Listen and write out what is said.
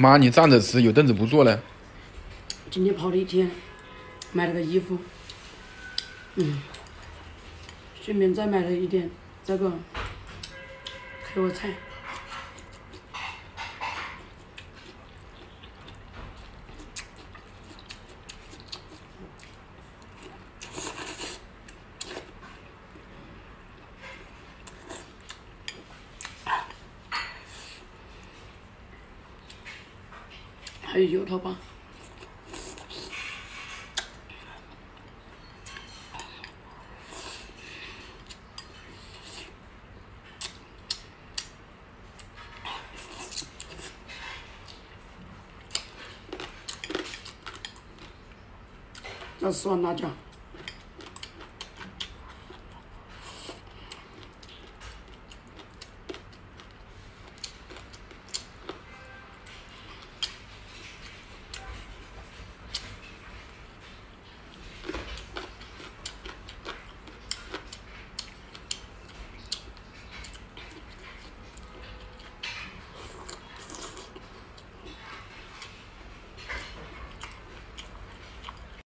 妈，你站着吃，有凳子不坐嘞。今天跑了一天，买了个衣服，嗯，顺便再买了一点这个配货菜。还有油头吧。那酸辣椒。